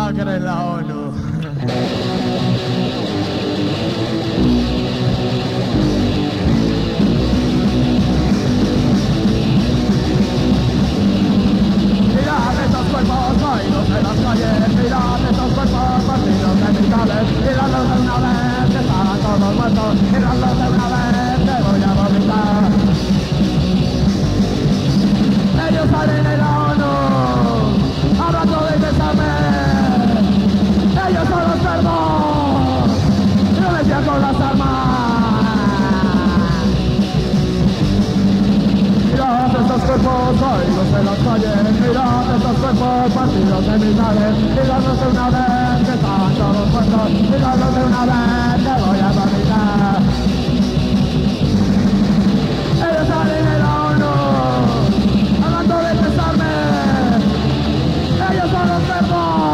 masacre en la ONU. izquierdos! ¡Rebeldía con las armas! Mirad estos cuerpos oídos en las calles, mirad estos cuerpos partidos de militares, miradlos de una vez que están todos muertos, miradlos de una vez te voy a dormitar. Eres adinerado, no, hablando de pesarme, ellos son los cuerpos.